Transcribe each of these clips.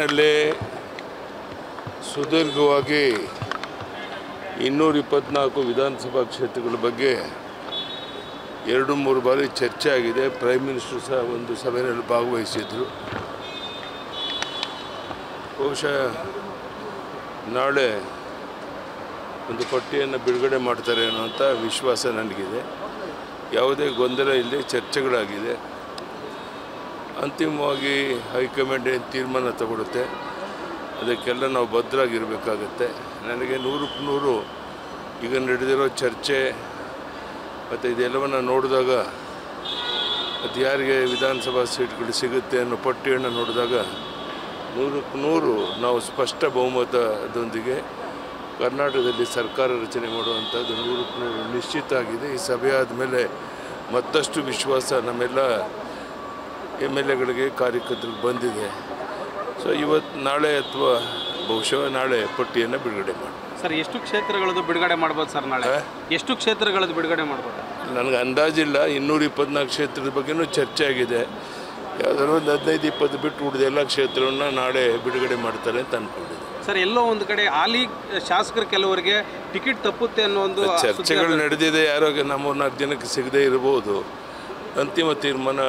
ನಲ್ಲಿ ಸುದೀರ್ಘವಾಗಿ ಇನ್ನೂರ ಇಪ್ಪತ್ನಾಲ್ಕು ವಿಧಾನಸಭಾ ಕ್ಷೇತ್ರಗಳ ಬಗ್ಗೆ ಎರಡು ಮೂರು ಬಾರಿ ಚರ್ಚೆ ಆಗಿದೆ. ಪ್ರೈಮ್ ಮಿನಿಸ್ಟರ್ ಸಹ ಒಂದು ಸಭೆಯಲ್ಲಿ ಭಾಗವಹಿಸಿದ್ರು. ಬಹುಶಃ ನಾಳೆ ಒಂದು ಪಟ್ಟಿಯನ್ನು ಬಿಡುಗಡೆ ಮಾಡ್ತಾರೆ ಅನ್ನುವಂಥ ವಿಶ್ವಾಸ ನನಗಿದೆ. ಯಾವುದೇ ಗೊಂದಲ ಇಲ್ಲದೆ ಚರ್ಚೆಗಳಾಗಿದೆ. ಅಂತಿಮವಾಗಿ ಹೈಕಮಾಂಡ್ ಏನು ತೀರ್ಮಾನ ತಗೊಳುತ್ತೆ? ಅದಕ್ಕೆಲ್ಲ ನಾವು ಭದ್ರಾಗಿರಬೇಕಾಗತ್ತೆ. ನನಗೆ ನೂರಕ್ಕೆ ನೂರು ಈಗ ನಡೆದಿರೋ ಚರ್ಚೆ ಮತ್ತು ಇದೆಲ್ಲವನ್ನು ನೋಡಿದಾಗ ಅದು ಯಾರಿಗೆ ವಿಧಾನಸಭಾ ಸೀಟ್ಗಳು ಸಿಗುತ್ತೆ ಅನ್ನೋ ಪಟ್ಟಿಯನ್ನು ನೋಡಿದಾಗ ನೂರಕ್ಕೆ ನೂರು ನಾವು ಸ್ಪಷ್ಟ ಬಹುಮತದೊಂದಿಗೆ ಕರ್ನಾಟಕದಲ್ಲಿ ಸರ್ಕಾರ ರಚನೆ ಮಾಡುವಂಥದ್ದು ನೂರಕ್ಕೆ ನೂರು ನಿಶ್ಚಿತ ಆಗಿದೆ. ಈ ಸಭೆ ಆದಮೇಲೆ ಮತ್ತಷ್ಟು ವಿಶ್ವಾಸ ನಮ್ಮೆಲ್ಲ ಎಂ ಎಲ್ ಎಗಳಿಗೆ ಕಾರ್ಯಕರ್ತರಿಗೆ ಬಂದಿದೆ. ಸೊ ಇವತ್ತು ನಾಳೆ ಅಥವಾ ಬಹುಶಃ ನಾಳೆ ಪಟ್ಟಿಯನ್ನು ಬಿಡುಗಡೆ ಮಾಡಿ ಸರ್ ಎಷ್ಟು ಕ್ಷೇತ್ರಗಳದ್ದು ಬಿಡುಗಡೆ ಮಾಡ್ಬೋದು ಸರ್ ನಾಳೆ? ಎಷ್ಟು ಕ್ಷೇತ್ರಗಳದ್ದು ಬಿಡುಗಡೆ ಮಾಡ್ಬೋದು? ನನಗೆ ಅಂದಾಜಿಲ್ಲ ಇನ್ನೂರ ಇಪ್ಪತ್ನಾಲ್ಕು ಕ್ಷೇತ್ರದ ಬಗ್ಗೆನೂ ಚರ್ಚೆ ಆಗಿದೆ. ಯಾವುದಾದ್ರು ಒಂದು ಹದಿನೈದು ಇಪ್ಪತ್ತು ಬಿಟ್ಟು ಉಳಿದ ಎಲ್ಲ ಕ್ಷೇತ್ರವನ್ನು ನಾಳೆ ಬಿಡುಗಡೆ ಮಾಡ್ತಾರೆ ಅಂತ ಅಂದ್ಕೊಂಡಿದ್ದೆ ಸರ್ ಎಲ್ಲೋ ಒಂದು ಕಡೆ ಹಾಲಿ ಶಾಸಕರು ಕೆಲವರಿಗೆ ಟಿಕೆಟ್ ತಪ್ಪುತ್ತೆ ಅನ್ನೋ ಒಂದು ಚರ್ಚೆಗಳು ನಡೆದಿದೆ ಯಾರೋ ನಮ್ಮ ನಾಲ್ಕು ಜನಕ್ಕೆ ಸಿಗದೇ ಇರಬಹುದು ಅಂತಿಮ ತೀರ್ಮಾನ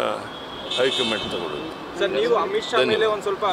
ಹೈಕಮಾಂಡ್ ತಗೊಳ್ಳೋದು. ಸರ್ ನೀವು ಅಮಿತ್ ಶಾ ಮೇಲೆ ಒಂದು ಸ್ವಲ್ಪ